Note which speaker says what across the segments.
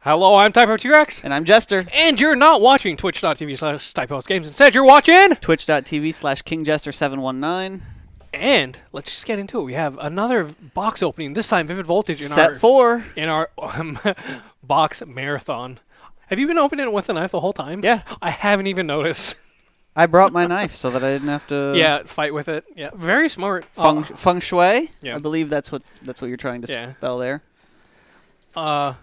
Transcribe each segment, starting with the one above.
Speaker 1: Hello, I'm Typo T-Rex.
Speaker 2: And I'm Jester.
Speaker 1: And you're not watching twitch.tv slash Typos Games. Instead, you're watching...
Speaker 2: Twitch.tv slash KingJester719.
Speaker 1: And let's just get into it. We have another box opening, this time Vivid Voltage in
Speaker 2: Set
Speaker 1: our,
Speaker 2: four.
Speaker 1: in our um, box marathon. Have you been opening it with a knife the whole time?
Speaker 2: Yeah.
Speaker 1: I haven't even noticed.
Speaker 2: I brought my knife so that I didn't have to
Speaker 1: yeah, fight with it. Yeah, very smart.
Speaker 2: feng,
Speaker 1: Uh,
Speaker 2: feng shui.
Speaker 1: Yeah.
Speaker 2: I believe that's what that's what you're trying to
Speaker 1: Yeah.
Speaker 2: spell there.
Speaker 1: Uh,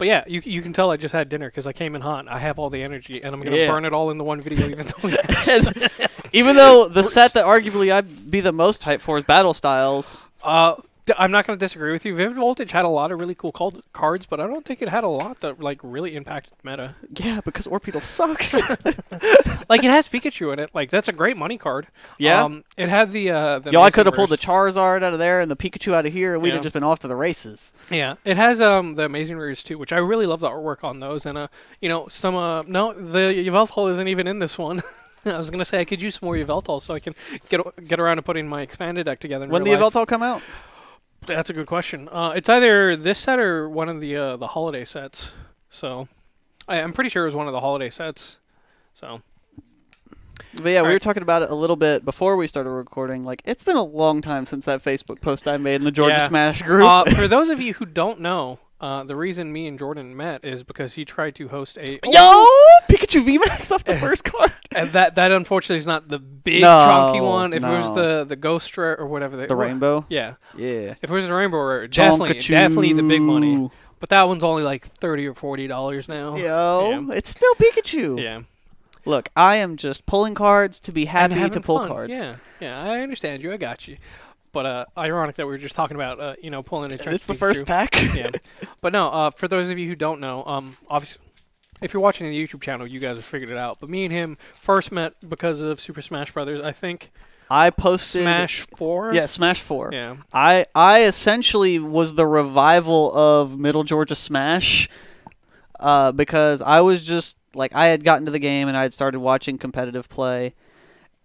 Speaker 1: but yeah, you you can tell I just had dinner because I came in hot. I have all the energy, and I'm gonna
Speaker 2: Yeah.
Speaker 1: burn it all in the one video, even though.
Speaker 2: Even though the set that arguably I'd be the most hyped for is Battle Styles.
Speaker 1: uh, I'm not gonna disagree with you. Vivid Voltage had a lot of really cool called cards, but I don't think it had a lot that like really impacted meta.
Speaker 2: Yeah, because Orbital sucks.
Speaker 1: like it has Pikachu in it. Like that's a great money card.
Speaker 2: Yeah.
Speaker 1: Um, it had the uh. The
Speaker 2: Yo, I could have pulled the Charizard out of there and the Pikachu out of here, and we'd
Speaker 1: Yeah.
Speaker 2: have just been off to the races.
Speaker 1: Yeah, it has um the Amazing Rares too, which I really love the artwork on those. And uh, you know, some uh, no, the Yveltal isn't even in this one. I was gonna say I could use some more Yveltal so I can get get around to putting my expanded deck together.
Speaker 2: When the. Yveltal come out?
Speaker 1: That's a good question. Uh, it's either this set or one of the uh, the holiday sets. So, I, I'm pretty sure it was one of the holiday sets. So,
Speaker 2: But yeah, we
Speaker 1: Alright.
Speaker 2: were talking about it a little bit before we started recording. Like, it's been a long time since that Facebook post I made in the Georgia
Speaker 1: Yeah.
Speaker 2: Smash group.
Speaker 1: uh, for those of you who don't know, uh, the reason me and Jordan met is because he tried to host a
Speaker 2: Yo, Pikachu VMAX off the first card.
Speaker 1: And that that unfortunately is not the big
Speaker 2: No,
Speaker 1: chunky one. If it was the the ghost rare or whatever they
Speaker 2: The rainbow.
Speaker 1: yeah.
Speaker 2: Yeah.
Speaker 1: If it was the rainbow rare, definitely definitely the big money. But that one's only like thirty or forty dollars now.
Speaker 2: Yo, it's still Pikachu.
Speaker 1: Yeah.
Speaker 2: Look, I am just pulling cards to be happy to pull
Speaker 1: fun.
Speaker 2: cards.
Speaker 1: Yeah, yeah, I understand you. I got you. But uh, ironic that we were just talking about, uh, you know, pulling a chunky
Speaker 2: It's the first
Speaker 1: Pikachu.
Speaker 2: pack.
Speaker 1: yeah. But no, uh, for those of you who don't know, um, obviously, if you're watching the YouTube channel, you guys have figured it out. But me and him first met because of Super Smash Brothers. I think
Speaker 2: I posted
Speaker 1: Smash Four.
Speaker 2: Yeah, Smash 4.
Speaker 1: Yeah.
Speaker 2: I I essentially was the revival of Middle Georgia Smash uh, because I was just like I had gotten to the game and I had started watching competitive play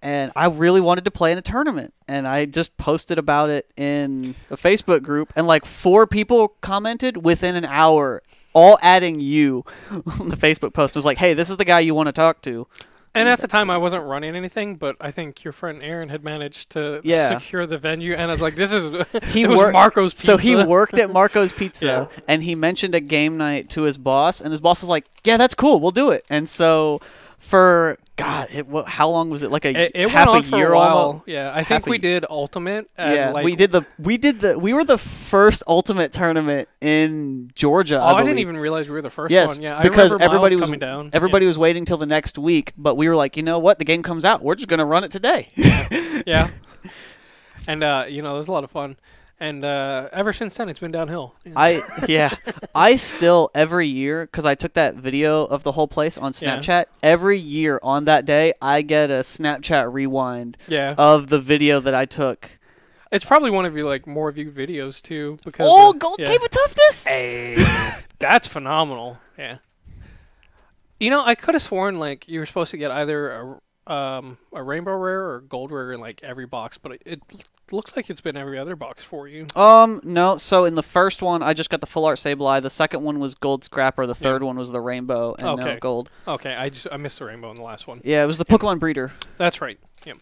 Speaker 2: and I really wanted to play in a tournament and I just posted about it in a Facebook group and like four people commented within an hour all adding you on the Facebook post. It was like, "Hey, this is the guy you want to talk to."
Speaker 1: And at the time, I wasn't running anything, but I think your friend Aaron had managed to
Speaker 2: Yeah.
Speaker 1: secure the venue, and I was like, "This is
Speaker 2: He
Speaker 1: was
Speaker 2: worked-
Speaker 1: Marco's Pizza."
Speaker 2: So he worked at Marco's Pizza,
Speaker 1: Yeah.
Speaker 2: and he mentioned a game night to his boss, and his boss was like, "Yeah, that's cool, we'll do it." And so, for God, it, wha- how long was it? Like a
Speaker 1: It, it
Speaker 2: half a year
Speaker 1: a while. Yeah, I think we did Ultimate.
Speaker 2: Yeah,
Speaker 1: like,
Speaker 2: we did the we did the we were the first Ultimate tournament in Georgia.
Speaker 1: Oh,
Speaker 2: I,
Speaker 1: I, didn't even realize we were the first
Speaker 2: Yes,
Speaker 1: one. Yeah,
Speaker 2: because everybody was
Speaker 1: coming down.
Speaker 2: everybody was waiting till the next week, but we were like, you know what? The game comes out, we're just gonna run it today.
Speaker 1: Yeah. yeah. And uh, you know, it was a lot of fun. And uh, ever since then, it's been downhill. Yeah.
Speaker 2: I yeah, I still every year because I took that video of the whole place on
Speaker 1: Yeah.
Speaker 2: Snapchat. Every year on that day, I get a Snapchat rewind
Speaker 1: yeah,
Speaker 2: of the video that I took.
Speaker 1: it's probably one of your like more viewed videos too. Because
Speaker 2: Oh,
Speaker 1: of-
Speaker 2: Gold
Speaker 1: yeah.
Speaker 2: Of Toughness!
Speaker 1: Hey, that's phenomenal. Yeah. You know, I could have sworn like you were supposed to get either a um a rainbow rare or gold rare in like every box, but it, it looks like it's been every other box for you.
Speaker 2: Um, no. So in the first one, I just got the full art Sableye. The second one was Gold Scrapper. The third one was the Rainbow, and
Speaker 1: Okay.
Speaker 2: no Gold.
Speaker 1: Okay, I just I missed the rainbow in the last one.
Speaker 2: Yeah, it was the Pokemon Breeder.
Speaker 1: That's right. Yep.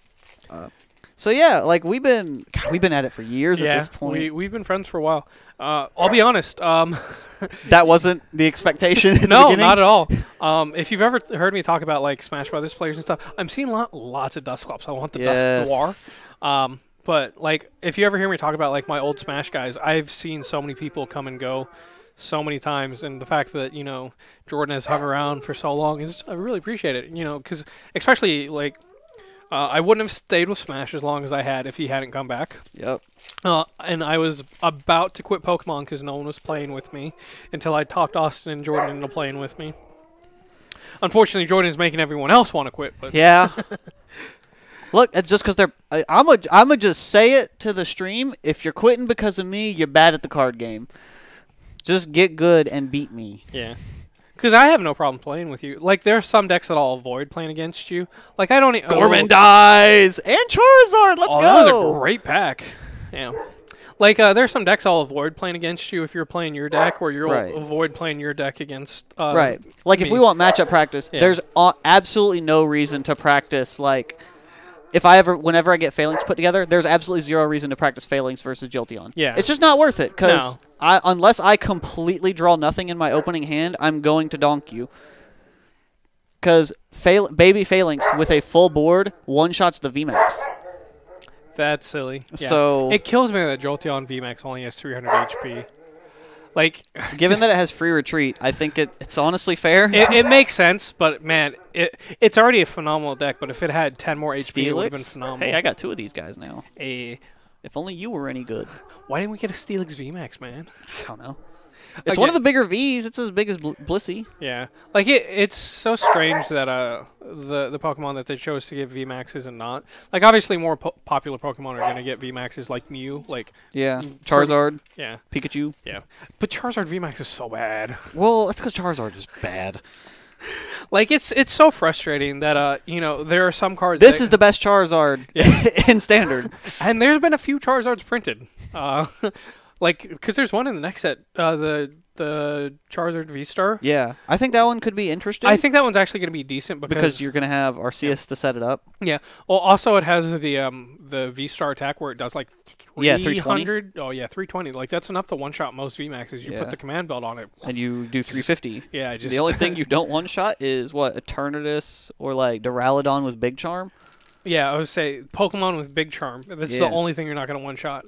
Speaker 2: So yeah, like we've been God, we've been at it for years
Speaker 1: yeah,
Speaker 2: at this point.
Speaker 1: we we've been friends for a while. Uh, I'll be honest. Um,
Speaker 2: that wasn't the expectation. At the
Speaker 1: no,
Speaker 2: beginning.
Speaker 1: not at all. Um, if you've ever heard me talk about like Smash Brothers players and stuff, I'm seeing lot, lots of Dusclops. I want the Dusknoir.
Speaker 2: Yes.
Speaker 1: Um, but like, if you ever hear me talk about like my old Smash guys, I've seen so many people come and go, so many times, and the fact that you know Jordan has hung around for so long is I really appreciate it. You know, because especially like. Uh, I wouldn't have stayed with Smash as long as I had if he hadn't come back.
Speaker 2: Yep.
Speaker 1: Uh, and I was about to quit Pokemon because no one was playing with me until I talked Austin and Jordan into playing with me. Unfortunately, Jordan is making everyone else want to quit. But
Speaker 2: Yeah. Look, it's just because they're. I, I'm a. I'm gonna just say it to the stream. If you're quitting because of me, you're bad at the card game. Just get good and beat me.
Speaker 1: Yeah. Because I have no problem playing with you. Like, there are some decks that I'll avoid playing against you. Like, I don't... e-
Speaker 2: Gorman
Speaker 1: oh,
Speaker 2: dies and Charizard. Let's
Speaker 1: oh,
Speaker 2: go.
Speaker 1: that was a great pack. Yeah. Like uh, there's some decks I'll avoid playing against you if you're playing your deck, or you'll
Speaker 2: Right.
Speaker 1: avoid playing your deck against. Uh,
Speaker 2: right. Like if we want matchup practice,
Speaker 1: Yeah.
Speaker 2: there's absolutely no reason to practice like. If I ever, whenever I get Falinks put together, there's absolutely zero reason to practice Falinks versus Jolteon.
Speaker 1: Yeah.
Speaker 2: it's just not worth it because
Speaker 1: No.
Speaker 2: I, unless I completely draw nothing in my opening hand, I'm going to donk you. Because fail, baby Falinks with a full board one shots the VMAX.
Speaker 1: That's silly. Yeah.
Speaker 2: So
Speaker 1: it kills me that Jolteon VMAX only has 300 HP. Like,
Speaker 2: given that it has free retreat, I think it, it's honestly fair.
Speaker 1: it, it makes sense, but man, it it's already a phenomenal deck. But if it had 10 more HP, it would have been phenomenal.
Speaker 2: Hey, I got two of these guys now.
Speaker 1: a
Speaker 2: If only you were any good.
Speaker 1: why didn't we get a Steelix VMAX, man?
Speaker 2: I don't know. It's one of the bigger Vs. It's as big as Bl- Blissey.
Speaker 1: Yeah, like it. It's so strange that uh the the Pokemon that they chose to give VMAXs and not like obviously more po- popular Pokemon are gonna get VMAXs like Mew, like
Speaker 2: Yeah. Charizard,
Speaker 1: yeah,
Speaker 2: Pikachu.
Speaker 1: yeah. But Charizard VMAX is so bad.
Speaker 2: Well, that's because Charizard is bad.
Speaker 1: Like it's it's so frustrating that uh you know there are some cards.
Speaker 2: This is the best Charizard
Speaker 1: Yeah.
Speaker 2: in standard.
Speaker 1: and there's been a few Charizards printed. Uh, like because there's one in the next set, uh, the the Charizard V Star.
Speaker 2: Yeah, I think that one could be interesting.
Speaker 1: I think that one's actually going to be decent because,
Speaker 2: because you're gonna have Arceus to set it up.
Speaker 1: yeah. Well, also it has the um the V Star attack where it does like
Speaker 2: Yeah, 320.
Speaker 1: 300. Oh yeah, 320. Like that's enough to one shot most V Maxes. You
Speaker 2: Yeah.
Speaker 1: put the command belt on it.
Speaker 2: and you do 350.
Speaker 1: Yeah, just
Speaker 2: the only thing you don't one shot is what Eternatus or like Duraludon with Big Charm.
Speaker 1: Yeah, I would say Pokemon with Big Charm. That's
Speaker 2: Yeah.
Speaker 1: the only thing you're not going to one shot.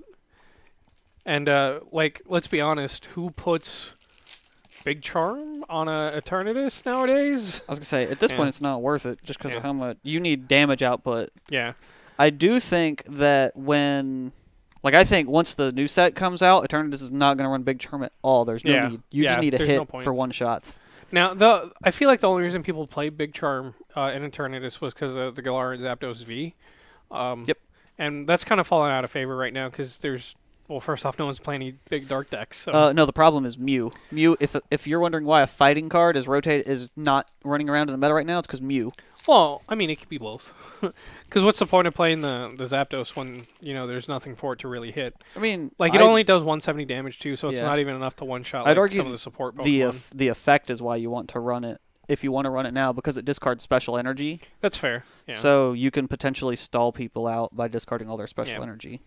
Speaker 1: And uh, like, let's be honest, who puts Big Charm on a Eternatus nowadays?
Speaker 2: I was gonna say at this
Speaker 1: Yeah.
Speaker 2: point it's not worth it just because
Speaker 1: Yeah.
Speaker 2: of how much you need damage output.
Speaker 1: Yeah,
Speaker 2: I do think that when, like, I think once the new set comes out, Eternatus is not gonna run Big Charm at all. There's no
Speaker 1: Yeah.
Speaker 2: need. You
Speaker 1: Yeah,
Speaker 2: just need a hit
Speaker 1: no
Speaker 2: for one shots.
Speaker 1: Now, the I feel like the only reason people play Big Charm uh, in Eternatus was because of the Galarian Zapdos V. Um,
Speaker 2: Yep.
Speaker 1: And that's kind of fallen out of favor right now because there's well, first off, no one's playing any big dark decks. So.
Speaker 2: Uh, no, the problem is Mew. Mew. If if you're wondering why a fighting card is rotate is not running around in the meta right now, it's because Mew.
Speaker 1: well, I mean, it could be both. Because what's the point of playing the the Zapdos when you know there's nothing for it to really hit?
Speaker 2: I mean,
Speaker 1: Like it
Speaker 2: I-
Speaker 1: only does 170 damage too, so it's
Speaker 2: Yeah.
Speaker 1: not even enough to one shot.
Speaker 2: I'd argue
Speaker 1: some of the support
Speaker 2: the eff- the effect is why you want to run it. If you want to run it now, because it discards special energy,
Speaker 1: That's fair. Yeah.
Speaker 2: so you can potentially stall people out by discarding all their special
Speaker 1: Yeah.
Speaker 2: energy.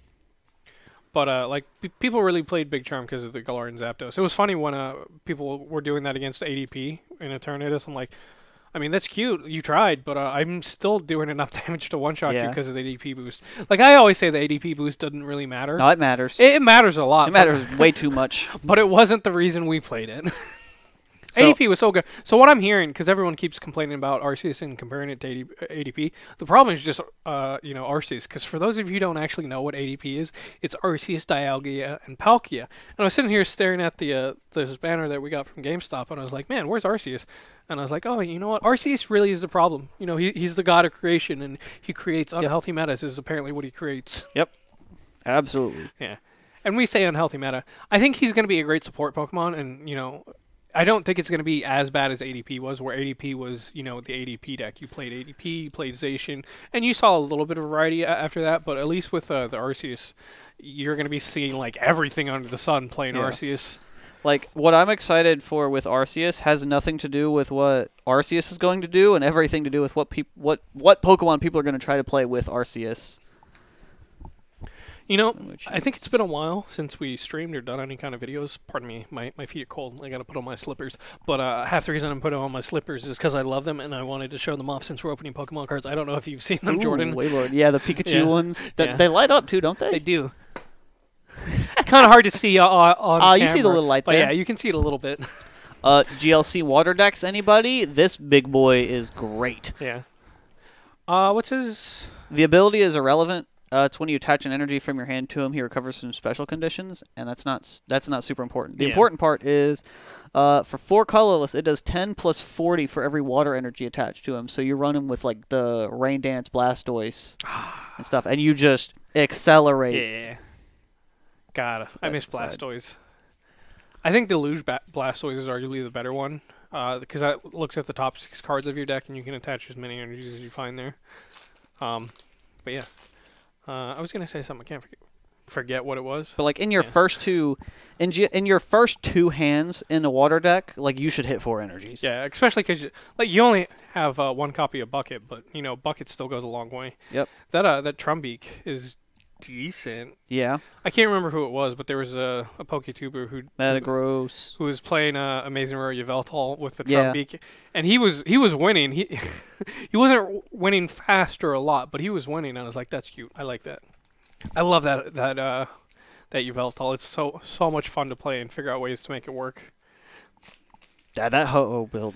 Speaker 1: But uh, like p- people really played Big Charm because of the Galarian Zapdos. It was funny when uh people were doing that against ADP in Eternatus. I'm like, I mean that's cute. You tried, but uh, I'm still doing enough damage to one shot you
Speaker 2: Yeah.
Speaker 1: because of the ADP boost. Like I always say, the ADP boost doesn't really matter.
Speaker 2: No, it matters.
Speaker 1: It, it matters a lot.
Speaker 2: it
Speaker 1: but-
Speaker 2: matters way too much.
Speaker 1: but it wasn't the reason we played it.
Speaker 2: So-
Speaker 1: ADP was so good. So what I'm hearing, because everyone keeps complaining about Arceus and comparing it to ADP, the problem is just uh, you know Arceus. Because for those of you who don't actually know what ADP is, it's Arceus, Dialga, and Palkia. And I was sitting here staring at the uh, this banner that we got from GameStop, and I was like, man, where's Arceus? And I was like, oh, you know what? Arceus really is the problem. You know, he, he's the god of creation, and he creates unhealthy metas. Is apparently what he creates.
Speaker 2: Yep, absolutely.
Speaker 1: Yeah and we say unhealthy meta. I think he's going to be a great support Pokemon, and you know, I don't think it's going to be as bad as ADP was, where ADP was, you know, the ADP deck. You played ADP, you played Zacian, and you saw a little bit of variety after that. But at least with uh, the Arceus, you're going to be seeing like everything under the sun playing
Speaker 2: Yeah.
Speaker 1: Arceus.
Speaker 2: Like what I'm excited for with Arceus has nothing to do with what Arceus is going to do, and everything to do with what peop- what what Pokemon people are going to try to play with Arceus.
Speaker 1: You know, I think it's been a while since we streamed or done any kind of videos. Pardon me, my, my feet are cold. I got to put on my slippers. But uh, half the reason I'm putting on my slippers is because I love them and I wanted to show them off since we're opening Pokemon cards. I don't know if you've seen them,
Speaker 2: Ooh,
Speaker 1: Jordan.
Speaker 2: Wailord. Yeah, the Pikachu
Speaker 1: Yeah.
Speaker 2: ones. That
Speaker 1: Yeah.
Speaker 2: they light up too, don't they?
Speaker 1: They do. kind of hard to see uh, uh, on
Speaker 2: Ah, you see the little light there.
Speaker 1: yeah, you can see it a little bit.
Speaker 2: Uh, GLC water decks. Anybody? This big boy is great.
Speaker 1: yeah. Uh, what's his?
Speaker 2: The ability is irrelevant. Uh, it's when you attach an energy from your hand to him, he recovers from special conditions, and that's not that's not super important. The
Speaker 1: Yeah.
Speaker 2: important part is, uh, for four colorless, it does ten plus forty for every water energy attached to him. So you run him with like the Rain Dance, Blastoise, and stuff, and you just accelerate.
Speaker 1: Yeah. God, I miss
Speaker 2: side.
Speaker 1: Blastoise. I think Deluge Luge ba- Blastoise is arguably the better one because that looks at the top six cards of your deck and you can attach as many energies as you find there. Um, but yeah, uh, I was gonna say something. I can't forget. forget what it was.
Speaker 2: But like in your
Speaker 1: Yeah.
Speaker 2: first two, in G- in your first two hands in the water deck, like you should hit four energies.
Speaker 1: Yeah, especially because like you only have uh, one copy of Bucket, but you know Bucket still goes a long way.
Speaker 2: Yep.
Speaker 1: That uh that Trumbeak is decent.
Speaker 2: Yeah.
Speaker 1: I can't remember who it was, but there was a a PokeTuber who
Speaker 2: Metagross.
Speaker 1: who was playing uh, Amazing Rare Yveltal with the
Speaker 2: Yeah.
Speaker 1: Trumbeak, and he was he was winning. He he wasn't winning fast or a lot, but he was winning. And I was like, that's cute. I like that. I love that that uh that Yveltal. It's so so much fun to play and figure out ways to make it work.
Speaker 2: Yeah, that Ho-Oh build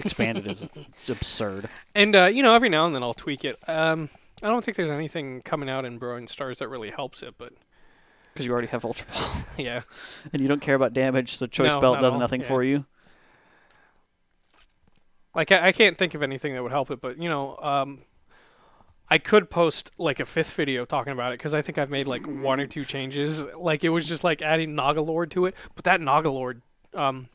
Speaker 2: expanded is it's absurd.
Speaker 1: And uh, you know, every now and then I'll tweak it. Um, I don't think there's anything coming out in Brilliant Stars that really helps it, but
Speaker 2: Because you already have Ultra Ball.
Speaker 1: yeah.
Speaker 2: and you don't care about damage, so Choice
Speaker 1: No,
Speaker 2: Belt
Speaker 1: not
Speaker 2: does
Speaker 1: all,
Speaker 2: nothing
Speaker 1: yeah.
Speaker 2: for you.
Speaker 1: Like I, I can't think of anything that would help it, but you know, um, I could post like a fifth video talking about it because I think I've made like one or two changes. Like it was just like adding Nagalord to it, but that Nagalord, um,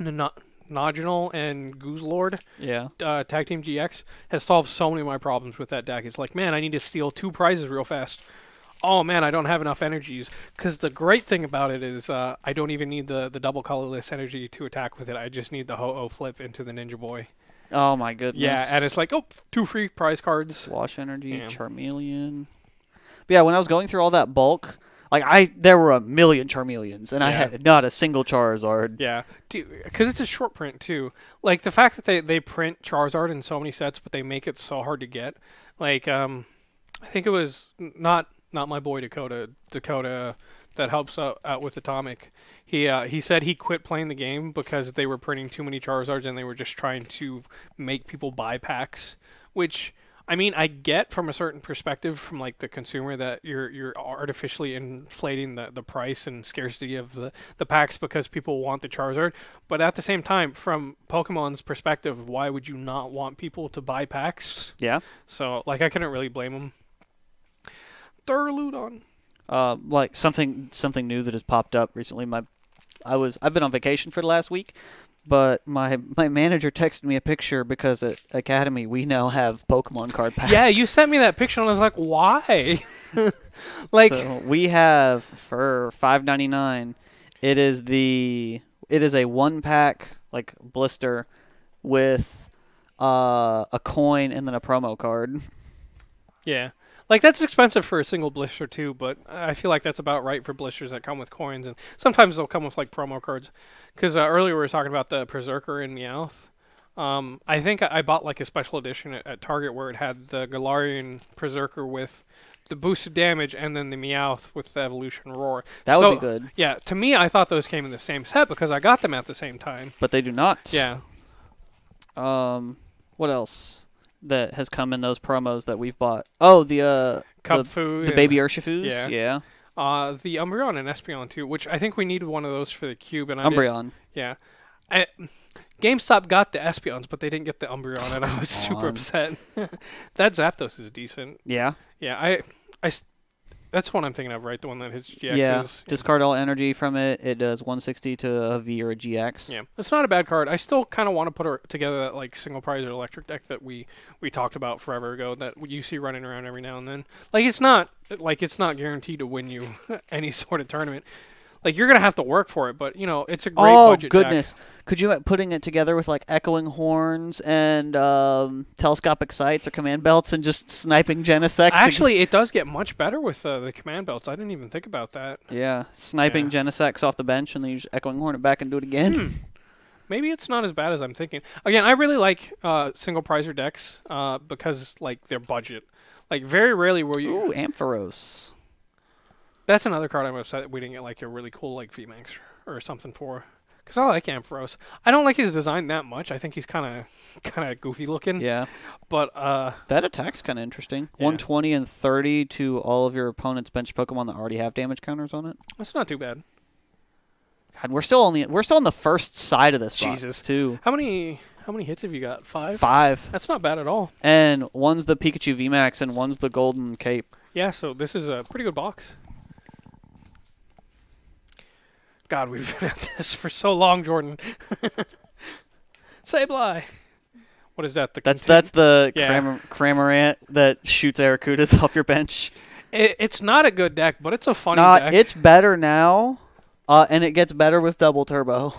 Speaker 1: N- Naganadel and Guzzlord
Speaker 2: Yeah.
Speaker 1: uh, Tag Team GX has solved so many of my problems with that deck. It's like, man, I need to steal two prizes real fast. Oh man, I don't have enough energies. Because the great thing about it is, uh, I don't even need the, the double colorless energy to attack with it. I just need the Ho Oh flip into the Ninja Boy.
Speaker 2: Oh my goodness.
Speaker 1: Yeah, and it's like, oh, two free prize cards.
Speaker 2: Wash Energy,
Speaker 1: Yeah.
Speaker 2: Charmeleon. But yeah, when I was going through all that bulk, like I there were a million Charmeleons, and I had not a single Charizard.
Speaker 1: Yeah, because it's a short print too. Like the fact that they, they print Charizard in so many sets, but they make it so hard to get. Like, um, I think it was not not my boy Dakota Dakota that helps out, out with Atomic. He uh, he said he quit playing the game because they were printing too many Charizards and they were just trying to make people buy packs. Which I mean, I get from a certain perspective from like the consumer that you're you're artificially inflating the, the price and scarcity of the, the packs because people want the Charizard. But at the same time, from Pokemon's perspective, why would you not want people to buy packs?
Speaker 2: Yeah.
Speaker 1: So like I couldn't really blame them. Duraludon.
Speaker 2: Uh, like something something new that has popped up recently. My, I was I've been on vacation for the last week, but my my manager texted me a picture because at Academy we now have Pokemon card packs.
Speaker 1: Yeah, you sent me that picture and I was like, why? like
Speaker 2: so we have for five ninety nine. It is the it is a one pack like blister with uh, a coin and then a promo card.
Speaker 1: Yeah. Like that's expensive for a single blister too, but I feel like that's about right for blisters that come with coins, and sometimes they'll come with like promo cards. Because uh, earlier we were talking about the Perrserker in Meowth. Um, I think I I bought like a special edition at, at Target where it had the Galarian Perrserker with the boosted damage, and then the Meowth with the Evolution Roar.
Speaker 2: That
Speaker 1: So-
Speaker 2: would be good,
Speaker 1: Yeah, to me, I thought those came in the same set because I got them at the same time.
Speaker 2: but they do not.
Speaker 1: Yeah.
Speaker 2: Um, what else that has come in those promos that we've bought? Oh, the uh,
Speaker 1: Cup food.
Speaker 2: the baby Urshifus.
Speaker 1: yeah.
Speaker 2: yeah.
Speaker 1: Uh, the Umbreon and Espeon too, which I think we needed one of those for the cube, and I
Speaker 2: Umbreon.
Speaker 1: Yeah. I, GameStop got the Espeons, but they didn't get the Umbreon, and I was super upset. that Zapdos is decent.
Speaker 2: Yeah.
Speaker 1: Yeah, I, I, that's one I'm thinking of, right? The one that hits GXs.
Speaker 2: Yeah. Discard all energy from it. It does 160 to a V or a GX.
Speaker 1: Yeah, it's not a bad card. I still kind of want to put her together that like single prize or electric deck that we we talked about forever ago that you see running around every now and then. Like it's not like it's not guaranteed to win you any sort of tournament. Like you're gonna have to work for it, but you know it's a great
Speaker 2: oh
Speaker 1: budget deck.
Speaker 2: goodness! Could you putting it together with like echoing horns and um, telescopic sights or command belts and just sniping Genesect?
Speaker 1: Actually, it does get much better with uh, the command belts. I didn't even think about that.
Speaker 2: yeah, sniping
Speaker 1: Yeah.
Speaker 2: Genesects off the bench and then you just echoing horn it back and do it again.
Speaker 1: Hmm. Maybe it's not as bad as I'm thinking. Again, I really like uh, single prizer decks uh, because like their budget. Like very rarely will you.
Speaker 2: Ooh, Ampharos.
Speaker 1: That's another card I'm upset we didn't get like a really cool like VMAX or something for. Because I like Ampharos. I don't like his design that much. I think he's kind of kind of goofy looking.
Speaker 2: Yeah,
Speaker 1: But uh,
Speaker 2: that attack's kind of interesting.
Speaker 1: Yeah.
Speaker 2: 120 and 30 to all of your opponent's bench Pokemon that already have damage counters on it.
Speaker 1: that's not too bad.
Speaker 2: God, we're still only we're still on the first side of this. box,
Speaker 1: Jesus.
Speaker 2: too.
Speaker 1: How many how many hits have you got? Five.
Speaker 2: Five,
Speaker 1: That's not bad at all.
Speaker 2: and one's the Pikachu VMAX and one's the Golden Cape.
Speaker 1: Yeah. So this is a pretty good box. God, we've been at this for so long, Jordan. Sableye. What is that? The
Speaker 2: That's that's the
Speaker 1: Yeah.
Speaker 2: Cramor- Cramorant that shoots Arrokudas off your bench.
Speaker 1: It, it's not a good deck, but it's a funny
Speaker 2: Not,
Speaker 1: deck.
Speaker 2: it's better now, uh, and it gets better with double turbo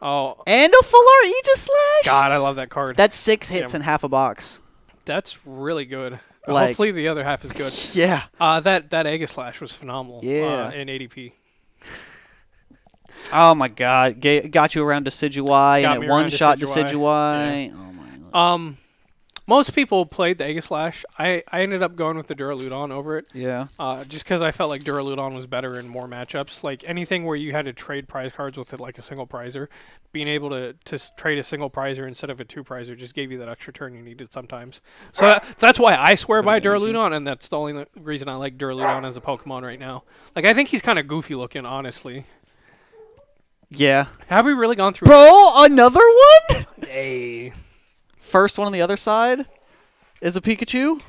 Speaker 1: oh
Speaker 2: and a full art Aegislash.
Speaker 1: God, I love that card.
Speaker 2: That's six hits
Speaker 1: Yeah.
Speaker 2: in half a box.
Speaker 1: That's really good.
Speaker 2: Like-
Speaker 1: Hopefully the other half is good.
Speaker 2: Yeah.
Speaker 1: Uh, that that Aegislash was phenomenal.
Speaker 2: Yeah.
Speaker 1: Uh, in ADP.
Speaker 2: Oh my God! Ga- got you around Decidueye
Speaker 1: Got
Speaker 2: and it one shot
Speaker 1: Decidueye.
Speaker 2: Decidueye. Oh my God.
Speaker 1: Um, most people played the Aegislash. I I ended up going with the Duraludon over it.
Speaker 2: Yeah.
Speaker 1: Uh, just because I felt like Duraludon was better in more matchups. Like anything where you had to trade prize cards with it, like a single prizer, being able to to s- trade a single prizer instead of a two prizer just gave you that extra turn you needed sometimes. So that, that's why I swear by. Duraludon, and that's the only reason I like Duraludon as a Pokemon right now. Like I think he's kind of goofy looking, honestly.
Speaker 2: Yeah.
Speaker 1: Have we really gone through?
Speaker 2: Bro, another one?
Speaker 1: Hey.
Speaker 2: First one on the other side is a Pikachu.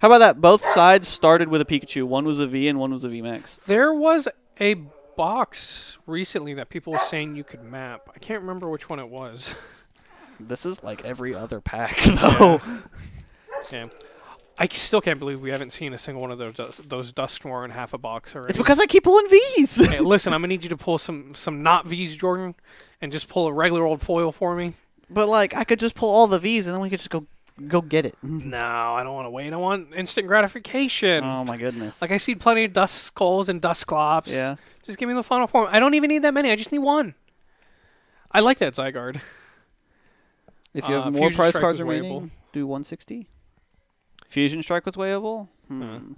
Speaker 2: How about that? Both sides started with a Pikachu. One was a V and one was a VMAX.
Speaker 1: There was a box recently that people were saying you could map. I can't remember which one it was.
Speaker 2: This is like every other pack, though.
Speaker 1: Yeah. I still can't believe we haven't seen a single one of those dus- those Dusknoir in half a box already.
Speaker 2: It's because I keep pulling V's.
Speaker 1: Hey, listen, I'm gonna need you to pull some some not V's, Jordan, and just pull a regular old foil for me.
Speaker 2: but like, I could just pull all the V's and then we could just go go get it.
Speaker 1: No, I don't want to wait. I want instant gratification.
Speaker 2: Oh my goodness.
Speaker 1: Like I see plenty of Duskulls and Dusclops.
Speaker 2: yeah.
Speaker 1: Just give me the final form. I don't even need that many. I just need one. I like that Zygarde.
Speaker 2: If you have
Speaker 1: Uh,
Speaker 2: more
Speaker 1: Fusion
Speaker 2: prize
Speaker 1: Strike
Speaker 2: cards
Speaker 1: was
Speaker 2: remaining, do 160. Fusion Strike was weighable. Hmm. Another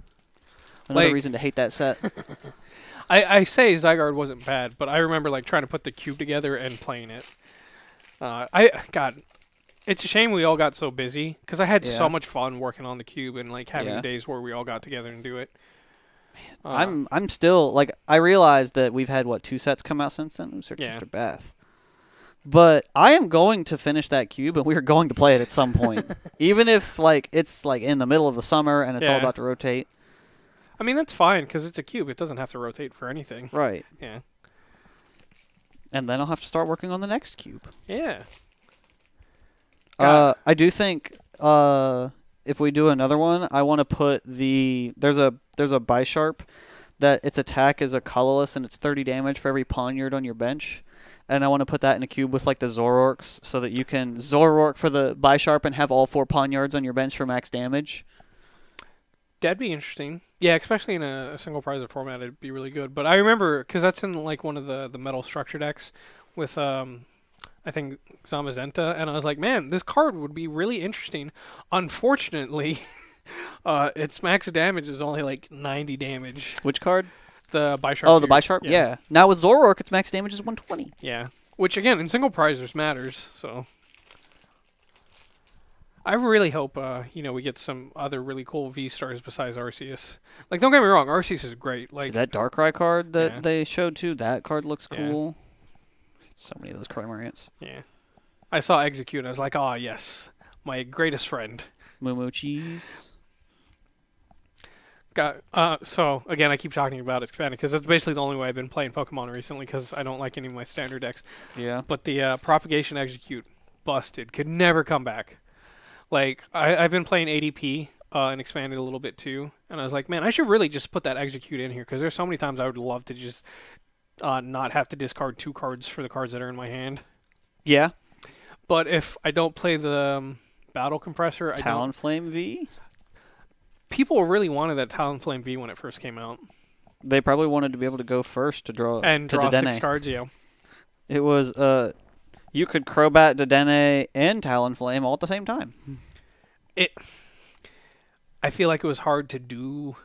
Speaker 1: Like-
Speaker 2: reason to hate that set.
Speaker 1: I, I say Zygarde wasn't bad, but I remember like trying to put the cube together and playing it. Uh, I God, it's a shame we all got so busy because I had
Speaker 2: Yeah.
Speaker 1: so much fun working on the cube and like having
Speaker 2: Yeah.
Speaker 1: days where we all got together and do it. Uh,
Speaker 2: I'm I'm still like I realized that we've had what two sets come out since then. Ooh, Search
Speaker 1: Yeah.
Speaker 2: Mr. Bath. But I am going to finish that cube, and we are going to play it at some point, even if like it's like in the middle of the summer and it's all
Speaker 1: Yeah.
Speaker 2: about to rotate.
Speaker 1: I mean that's fine because it's a cube. It doesn't have to rotate for anything.
Speaker 2: Right.
Speaker 1: Yeah,
Speaker 2: And then I'll have to start working on the next cube.
Speaker 1: yeah.
Speaker 2: Uh, I do think uh, if we do another one, I want to put the there's a there's a Bisharp that its attack is a colorless and it's 30 damage for every Pawniard on your bench. And I want to put that in a cube with like the Zoroarks so that you can Zoroark for the Bisharp and have all four Pawniards on your bench for max damage.
Speaker 1: That'd be interesting. Yeah, especially in a, a single prizer format, it'd be really good. But I remember because that's in like one of the the metal structure decks with um, I think Zamazenta, and I was like, man, this card would be really interesting. Unfortunately, uh, its max damage is only like 90 damage.
Speaker 2: Which card?
Speaker 1: The Bisharp.
Speaker 2: Oh, the. Bisharp? Yeah. Now with Zoroark, its max damage is 120.
Speaker 1: Yeah. Which again, in single prizers matters. So I really hope uh, you know we get some other really cool V stars besides Arceus. Like, don't get me wrong, Arceus is great. Like,
Speaker 2: that Darkrai card that
Speaker 1: Yeah.
Speaker 2: they showed too, that card looks
Speaker 1: Yeah.
Speaker 2: cool. So many of those Cramorants.
Speaker 1: yeah. I saw Exeggcute. and I was like, oh yes, my greatest friend.
Speaker 2: Momo cheese.
Speaker 1: Got uh. So again, I keep talking about expanded because that's basically the only way I've been playing Pokemon recently because I don't like any of my standard decks.
Speaker 2: Yeah.
Speaker 1: But the uh, propagation Exeggcute busted. Could never come back. Like I, I've been playing ADP uh, and expanded a little bit too, and I was like, man, I should really just put that Exeggcute in here because there's so many times I would love to just uh, not have to discard two cards for the cards that are in my hand.
Speaker 2: Yeah.
Speaker 1: But if I don't play the um, battle compressor, I don't.
Speaker 2: Talonflame V.
Speaker 1: People really wanted that Talonflame V when it first came out
Speaker 2: They probably wanted to be able to go first to draw
Speaker 1: and
Speaker 2: to
Speaker 1: draw
Speaker 2: Dedenne.
Speaker 1: six cards. Yeah,
Speaker 2: It was uh, you could Crobat, Dedenne, and Talonflame all at the same time. It.
Speaker 1: I feel like it was hard to do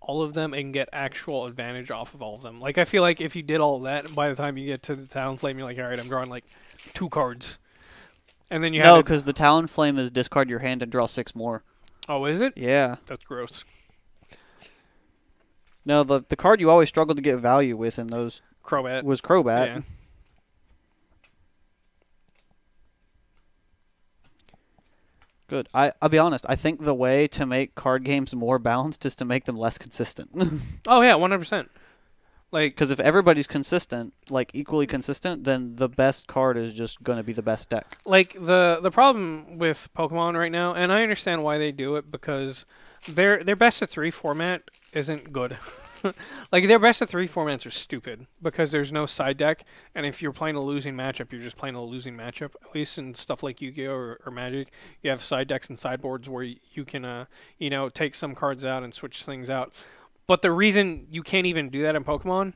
Speaker 1: all of them and get actual advantage off of all of them. Like I feel like if you did all that, by the time you get to the Talonflame, you're like, all right, I'm drawing like two cards, and then you
Speaker 2: no,
Speaker 1: have to,
Speaker 2: because the Talonflame is discard your hand and draw six more.
Speaker 1: Oh, is it?
Speaker 2: Yeah.
Speaker 1: That's gross.
Speaker 2: No, the the card you always struggled to get value with in those
Speaker 1: Crobat.
Speaker 2: was Crobat.
Speaker 1: yeah.
Speaker 2: Good. I I'll be honest. I think the way to make card games more balanced is to make them less consistent.
Speaker 1: Oh yeah, one hundred percent. Like
Speaker 2: Because if everybody's consistent, like equally consistent, then the best card is just going to be the best deck.
Speaker 1: like the the problem with Pokemon right now, and I understand why they do it because their their best of three format isn't good. like their best of three formats are stupid because there's no side deck, and if you're playing a losing matchup, you're just playing a losing matchup. At least in stuff like Yu-Gi-Oh or, or Magic, you have side decks and sideboards where you can uh you know take some cards out and switch things out. But the reason you can't even do that in Pokemon,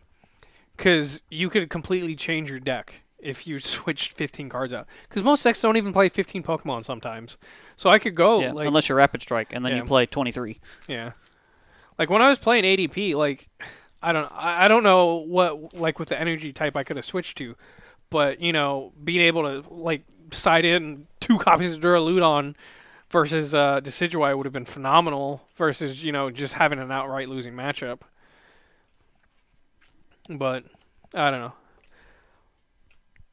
Speaker 1: because you could completely change your deck if you switched 15 cards out. Because most decks don't even play 15 Pokemon sometimes. So I could go
Speaker 2: yeah,
Speaker 1: like
Speaker 2: unless you're Rapid Strike, and then
Speaker 1: Yeah.
Speaker 2: you play 23.
Speaker 1: yeah, like when I was playing ADP, like I don't I, I don't know what like with the energy type I could have switched to, but you know being able to like side in two copies of Duraludon versus uh, Decidueye would have been phenomenal. Versus you know just having an outright losing matchup. But I don't know.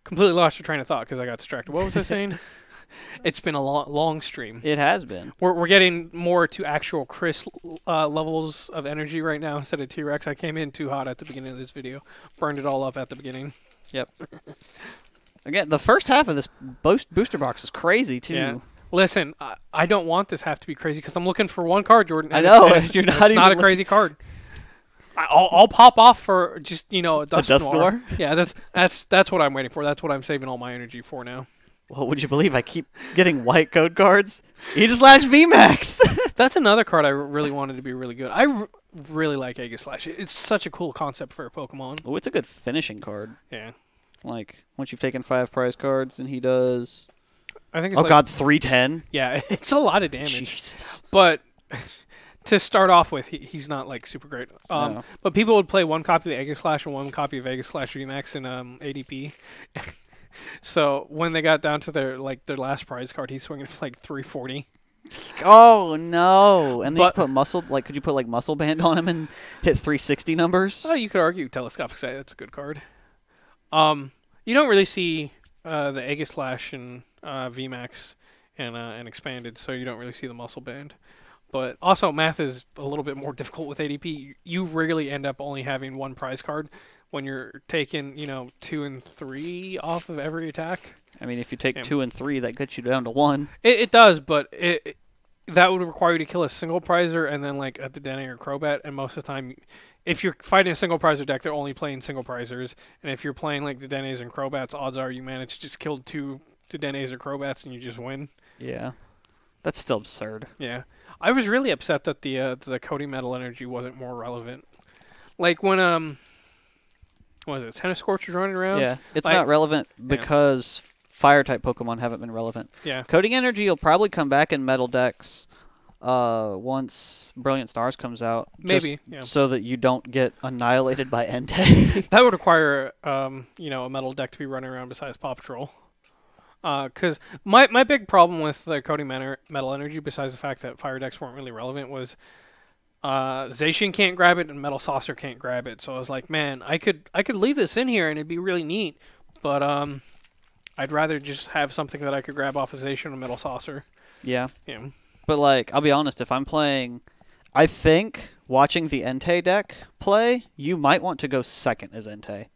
Speaker 1: Completely lost your train of thought because I got distracted. What was I saying? it's been a long, long stream.
Speaker 2: It has been.
Speaker 1: We're, we're getting more to actual Chris uh, levels of energy right now instead of T Rex. I came in too hot at the beginning of this video, burned it all up at the beginning. Yep.
Speaker 2: Again, the first half of this boost, booster box is crazy too.
Speaker 1: Yeah. Listen, I, I don't want this half to be crazy because I'm looking for one card, Jordan.
Speaker 2: I know,
Speaker 1: it's,
Speaker 2: you're not
Speaker 1: it's not a crazy card. I'll, I'll pop off for just you know a dust,
Speaker 2: Dusknoir.
Speaker 1: Noir? Yeah, that's that's that's what I'm waiting for. That's what I'm saving all my energy for now.
Speaker 2: Well, would you believe I keep getting white code cards? He just latched VMAX.
Speaker 1: That's another card I really wanted to be really good. I r- really like Aegislash. It's such a cool concept for a Pokemon.
Speaker 2: oh, it's a good finishing card.
Speaker 1: Yeah,
Speaker 2: Like once you've taken five prize cards, and he does.
Speaker 1: I think it's
Speaker 2: Oh
Speaker 1: like,
Speaker 2: God, three ten.
Speaker 1: Yeah, it's a lot of damage.
Speaker 2: Jesus.
Speaker 1: But to start off with, he, he's not like super great. Um,
Speaker 2: No.
Speaker 1: But people would play one copy of Aegislash and one copy of Aegislash VMAX in um, ADP. so when they got down to their like their last prize card, he's swinging for like 340.
Speaker 2: Oh no! And then you
Speaker 1: But-
Speaker 2: put muscle. Like, could you put like muscle band on him and hit three sixty numbers?
Speaker 1: Oh, you could argue Telescopic Sight. That's a good card. Um, you don't really see uh, the Aegislash and uh, VMAX and uh, and expanded, so you don't really see the muscle band. But also, math is a little bit more difficult with ADP. You rarely end up only having one prize card when you're taking, you know, two and three off of every attack.
Speaker 2: I mean, if you take
Speaker 1: Yeah.
Speaker 2: two and three, that gets you down to one.
Speaker 1: It, it does, but it, it- that would require you to kill a single prizer and then like a Dedenne or Crobat. And most of the time, if you're fighting a single prizer deck, they're only playing single prizers. And if you're playing like Dedennes and Crobats, odds are you manage to just kill two Dedennes or Crobats and you just win.
Speaker 2: Yeah, that's still absurd.
Speaker 1: Yeah, I was really upset that the uh, the Coating Metal Energy wasn't more relevant. Like when um, what was it? Centiskorch was running around.
Speaker 2: Yeah, it's
Speaker 1: like-
Speaker 2: not relevant because fire type Pokemon haven't been relevant.
Speaker 1: Yeah.
Speaker 2: Coating Energy will probably come back in Metal decks uh, once Brilliant Stars comes out. just
Speaker 1: Maybe, yeah.
Speaker 2: So that you don't get annihilated by Entei.
Speaker 1: That would require, um, you know, a metal deck to be running around besides Paw Patrol. Because my my big problem with the Coating Metal, metal Energy, besides the fact that fire decks weren't really relevant, was uh, Zacian can't grab it and Metal Saucer can't grab it. So I was like, man, I could I could leave this in here and it'd be really neat, but um, I'd rather just have something that I could grab off of Zacian and Metal Saucer.
Speaker 2: yeah.
Speaker 1: Yeah,
Speaker 2: But like, I'll be honest, if I'm playing, I think watching the Entei deck play, you might want to go second as Entei,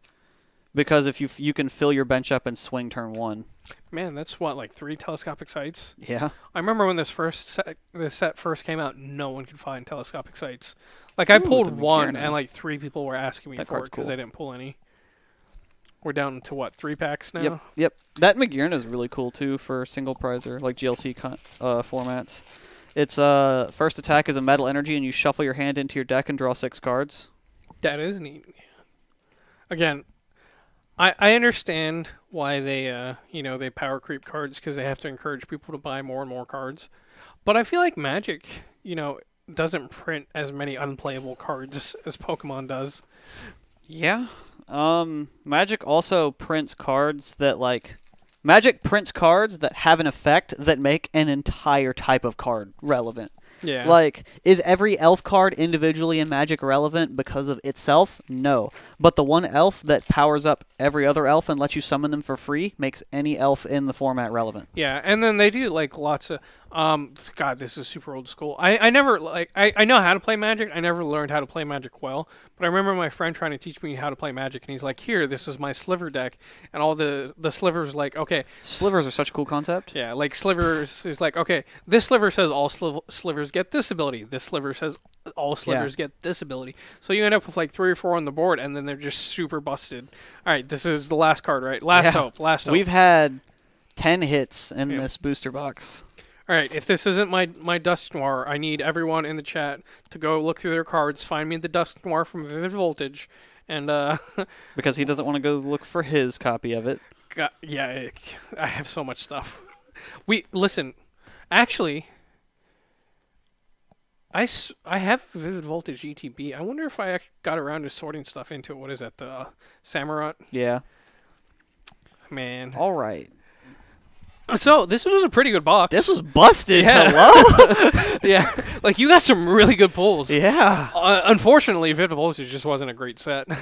Speaker 2: because if you f- you can fill your bench up and swing turn one.
Speaker 1: man, that's what like three telescopic sights.
Speaker 2: Yeah.
Speaker 1: I remember when this first set, this set first came out, no one could find telescopic sights. Like I pulled one, and like three people were asking me
Speaker 2: That
Speaker 1: for it because
Speaker 2: cool.
Speaker 1: they didn't pull any. We're down to what three packs now?
Speaker 2: Yep. Yep. That Magearna is really cool too for single prizer like GLC con- uh, formats. Its uh first attack is a metal energy, and you shuffle your hand into your deck and draw six cards.
Speaker 1: That is neat. Again, I I understand why they uh you know they power creep cards because they have to encourage people to buy more and more cards, but I feel like Magic you know doesn't print as many unplayable cards as Pokemon does.
Speaker 2: Yeah. Um, Magic also prints cards that like Magic prints cards that have an effect that make an entire type of card relevant.
Speaker 1: Yeah.
Speaker 2: Like, is every elf card individually in Magic relevant because of itself? No. But the one elf that powers up every other elf and lets you summon them for free makes any elf in the format relevant.
Speaker 1: Yeah, and then they do like lots of Um, God, this is super old school. I, I never like I, I know how to play Magic. I never learned how to play Magic well. But I remember my friend trying to teach me how to play Magic, and he's like, "Here, this is my sliver deck," and all the the slivers like, okay,
Speaker 2: Slivers are such a cool concept.
Speaker 1: yeah, like slivers is like, okay, this sliver says all sliv- slivers get this ability. This sliver says all slivers get this ability. So you end up with like three or four on the board, and then they're just super busted. All right, this is the last card, right? Last
Speaker 2: Yeah.
Speaker 1: hope. Last hope.
Speaker 2: We've had ten hits in
Speaker 1: Yeah.
Speaker 2: this booster box.
Speaker 1: All right, if this isn't my my Dusknoir, I need everyone in the chat to go look through their cards, find me the Dusknoir from Vivid Voltage, and uh,
Speaker 2: Because he doesn't want to go look for his copy of it.
Speaker 1: got, yeah, it- I have so much stuff. We listen, actually, I, I have Vivid Voltage ETB. I wonder if I got around to sorting stuff into it. What is that? The uh, Samurott
Speaker 2: Yeah.
Speaker 1: man.
Speaker 2: All right.
Speaker 1: So this was a pretty good box.
Speaker 2: This was busted.
Speaker 1: Yeah.
Speaker 2: Hello.
Speaker 1: yeah, like you got some really good pulls.
Speaker 2: yeah.
Speaker 1: Uh, unfortunately, Vivid Voltage just wasn't a great set.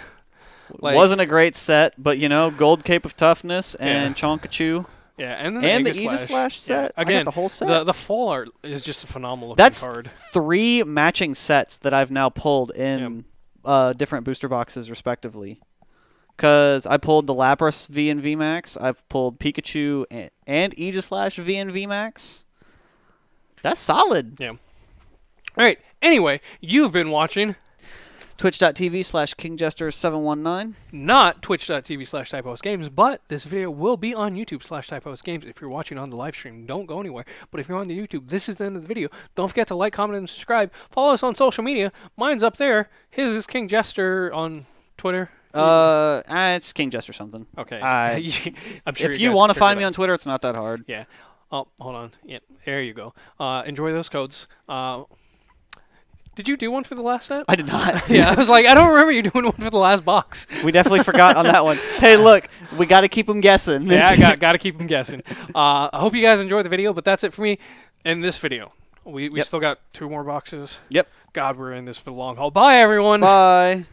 Speaker 1: Like-
Speaker 2: Wasn't a great set, but you know, Gold Cape of Toughness and
Speaker 1: Yeah.
Speaker 2: Chonkachu
Speaker 1: Yeah, and
Speaker 2: and the Aegislash set. Got
Speaker 1: Again,
Speaker 2: the whole set.
Speaker 1: the the full art is just a phenomenal
Speaker 2: That's
Speaker 1: card.
Speaker 2: three matching sets that I've now pulled in uh, different booster boxes, respectively. Because I pulled the Lapras V and V Max, I've pulled Pikachu and, and Aegislash V and V Max. That's solid. Yeah.
Speaker 1: All right. Anyway, you've been watching
Speaker 2: Twitch.tv slash KingJester719.
Speaker 1: not twitch.tv slash typos games, but this video will be on YouTube slash typos games. If you're watching on the live stream, don't go anywhere. But if you're on the YouTube, this is the end of the video. Don't forget to like, comment, and subscribe. Follow us on social media. Mine's up there. His is King Jester on Twitter.
Speaker 2: Uh, ah, it's King Jester something.
Speaker 1: Okay.
Speaker 2: I-
Speaker 1: I'm sure
Speaker 2: if
Speaker 1: you
Speaker 2: you want to find me on Twitter, it's not that hard.
Speaker 1: Yeah. Oh, hold on. Yeah, there you go. Uh, enjoy those codes. Uh, did you do one for the last set?
Speaker 2: I did not.
Speaker 1: yeah, I was like, I don't remember you doing one for the last box.
Speaker 2: we definitely forgot on that one. Hey, look, we got to keep them guessing.
Speaker 1: yeah, I got got to keep them guessing. Uh, I hope you guys enjoyed the video, but that's it for me in this video. We we
Speaker 2: Yep.
Speaker 1: still got two more boxes.
Speaker 2: Yep.
Speaker 1: God, we're in this for the long haul. Bye, everyone.
Speaker 2: Bye.